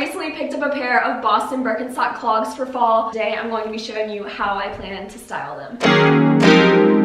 recently picked up a pair of Boston Birkenstock clogs for fall. Today I'm going to be showing you how I plan to style them.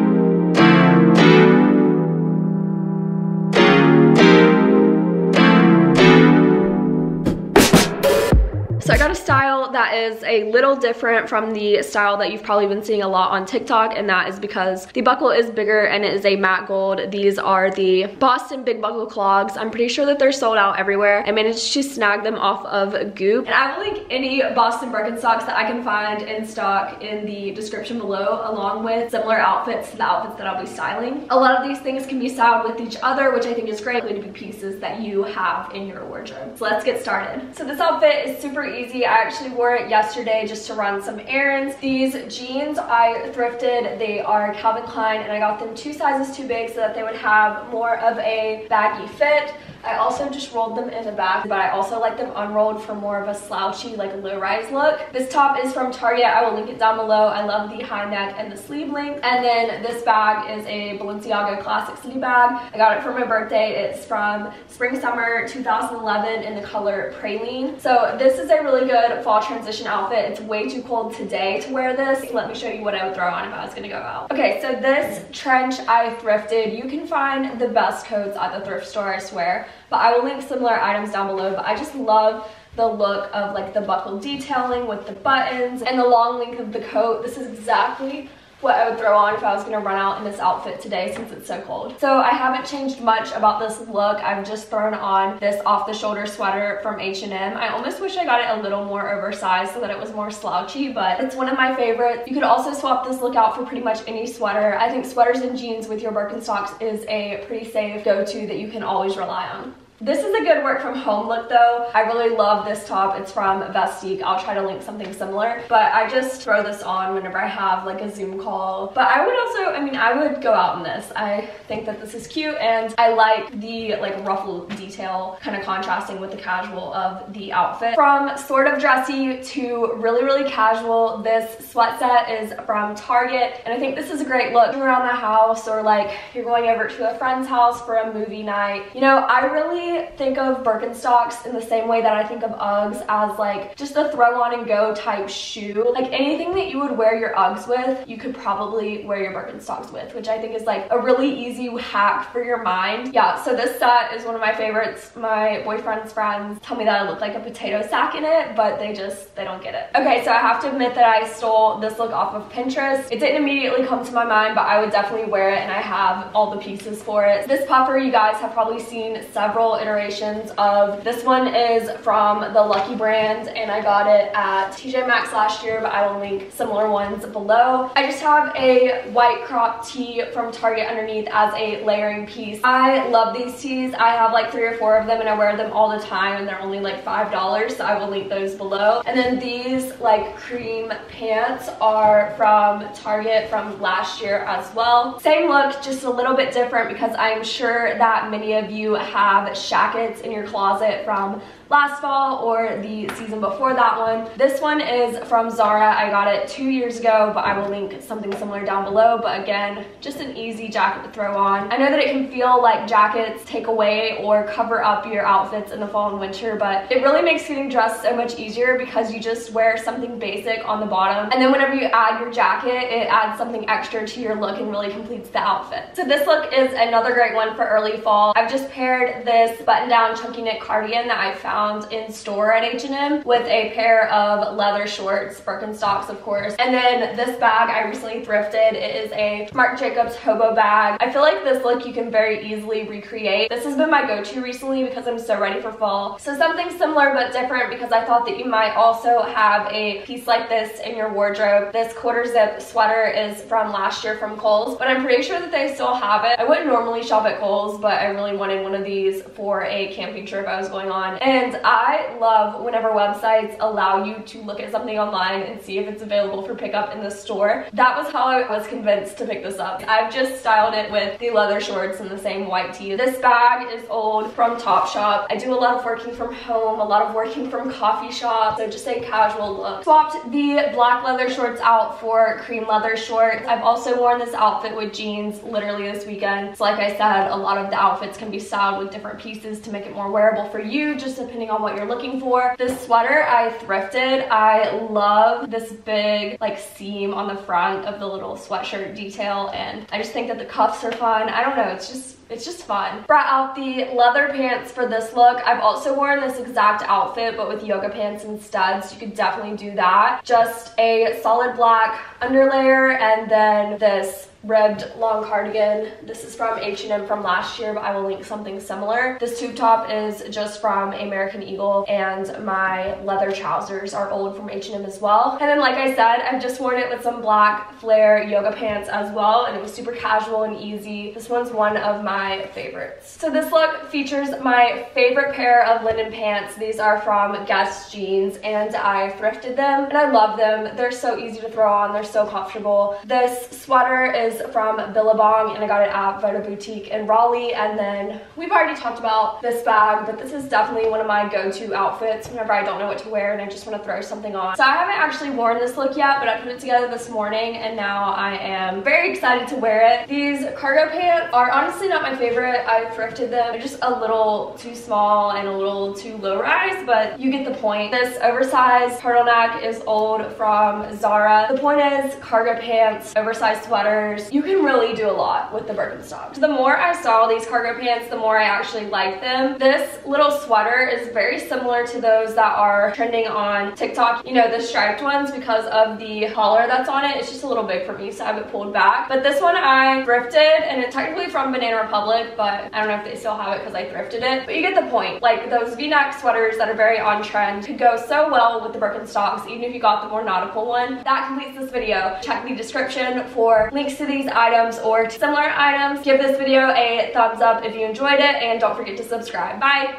That is a little different from the style that you've probably been seeing a lot on TikTok and that is because the buckle is bigger and it is a matte gold. These are the Boston Big Buckle Clogs. I'm pretty sure that they're sold out everywhere. I managed to snag them off of Goop. And I will link any Boston Birkenstocks that I can find in stock in the description below along with similar outfits to the outfits that I'll be styling. A lot of these things can be styled with each other which I think is great Going to be pieces that you have in your wardrobe. So let's get started. So this outfit is super easy. I actually wore yesterday just to run some errands. These jeans I thrifted. They are Calvin Klein and I got them two sizes too big so that they would have more of a baggy fit. I also just rolled them in the back, but I also like them unrolled for more of a slouchy, like low-rise look. This top is from Target. I will link it down below. I love the high neck and the sleeve length. And then this bag is a Balenciaga classic City bag. I got it for my birthday. It's from spring summer 2011 in the color praline. So this is a really good fall transition outfit. It's way too cold today to wear this. Let me show you what I would throw on if I was gonna go out. Okay, so this trench I thrifted. You can find the best coats at the thrift store, I swear but I will link similar items down below. But I just love the look of like the buckle detailing with the buttons and the long length of the coat. This is exactly what I would throw on if I was gonna run out in this outfit today since it's so cold. So I haven't changed much about this look. I've just thrown on this off the shoulder sweater from H&M. I almost wish I got it a little more oversized so that it was more slouchy, but it's one of my favorites. You could also swap this look out for pretty much any sweater. I think sweaters and jeans with your Birkenstocks is a pretty safe go-to that you can always rely on. This is a good work from home look though. I really love this top. It's from Vestique. I'll try to link something similar. But I just throw this on whenever I have like a Zoom call. But I would also, I mean, I would go out in this. I think that this is cute and I like the like ruffle detail kind of contrasting with the casual of the outfit. From sort of dressy to really, really casual, this sweat set is from Target. And I think this is a great look around the house or like you're going over to a friend's house for a movie night. You know, I really think of Birkenstocks in the same way that I think of Uggs as like just a throw on and go type shoe. Like anything that you would wear your Uggs with, you could probably wear your Birkenstocks with, which I think is like a really easy hack for your mind. Yeah, so this set is one of my favorites. My boyfriend's friends tell me that I look like a potato sack in it, but they just, they don't get it. Okay, so I have to admit that I stole this look off of Pinterest. It didn't immediately come to my mind, but I would definitely wear it and I have all the pieces for it. This puffer you guys have probably seen several iterations of. This one is from the Lucky brand and I got it at TJ Maxx last year, but I will link similar ones below. I just have a white crop tee from Target underneath as a layering piece. I love these tees. I have like three or four of them and I wear them all the time and they're only like $5, so I will link those below. And then these like cream pants are from Target from last year as well. Same look, just a little bit different because I'm sure that many of you have jackets in your closet from last fall or the season before that one. This one is from Zara. I got it two years ago, but I will link something similar down below. But again, just an easy jacket to throw on. I know that it can feel like jackets take away or cover up your outfits in the fall and winter, but it really makes getting dressed so much easier because you just wear something basic on the bottom. And then whenever you add your jacket, it adds something extra to your look and really completes the outfit. So this look is another great one for early fall. I've just paired this button down chunky knit cardigan that I found in store at H&M with a pair of leather shorts, Birkenstocks of course. And then this bag I recently thrifted. It is a Marc Jacobs hobo bag. I feel like this look you can very easily recreate. This has been my go-to recently because I'm so ready for fall. So something similar but different because I thought that you might also have a piece like this in your wardrobe. This quarter zip sweater is from last year from Kohl's, but I'm pretty sure that they still have it. I wouldn't normally shop at Kohl's, but I really wanted one of these for a camping trip I was going on. And and I love whenever websites allow you to look at something online and see if it's available for pickup in the store. That was how I was convinced to pick this up. I've just styled it with the leather shorts and the same white tee. This bag is old from Topshop. I do a lot of working from home, a lot of working from coffee shops, so just a casual look. Swapped the black leather shorts out for cream leather shorts. I've also worn this outfit with jeans literally this weekend. So like I said, a lot of the outfits can be styled with different pieces to make it more wearable for you, just depending depending on what you're looking for. This sweater I thrifted. I love this big like seam on the front of the little sweatshirt detail and I just think that the cuffs are fun. I don't know, it's just it's just fun. Brought out the leather pants for this look. I've also worn this exact outfit, but with yoga pants and studs. You could definitely do that. Just a solid black underlayer and then this ribbed long cardigan. This is from H&M from last year, but I will link something similar. This tube top is just from American Eagle, and my leather trousers are old from H&M as well. And then, like I said, I've just worn it with some black flare yoga pants as well, and it was super casual and easy. This one's one of my favorites. So this look features my favorite pair of linen pants. These are from Guess Jeans, and I thrifted them, and I love them. They're so easy to throw on. They're so comfortable. This sweater is from Billabong and I got it at Voto Boutique in Raleigh. And then we've already talked about this bag, but this is definitely one of my go-to outfits whenever I don't know what to wear and I just want to throw something on. So I haven't actually worn this look yet, but I put it together this morning and now I am very excited to wear it. These cargo pants are honestly not my favorite. I thrifted them. They're just a little too small and a little too low rise, but you get the point. This oversized turtleneck is old from Zara. The point is cargo pants, oversized sweaters, you can really do a lot with the Birkenstocks. The more I saw these cargo pants, the more I actually like them. This little sweater is very similar to those that are trending on TikTok. You know, the striped ones because of the collar that's on it. It's just a little big for me, so I have it pulled back. But this one I thrifted, and it's technically from Banana Republic, but I don't know if they still have it because I thrifted it. But you get the point. Like, those v-neck sweaters that are very on trend could go so well with the Birkenstocks, even if you got the more nautical one. That completes this video. Check the description for links to the these items or similar items. Give this video a thumbs up if you enjoyed it and don't forget to subscribe. Bye!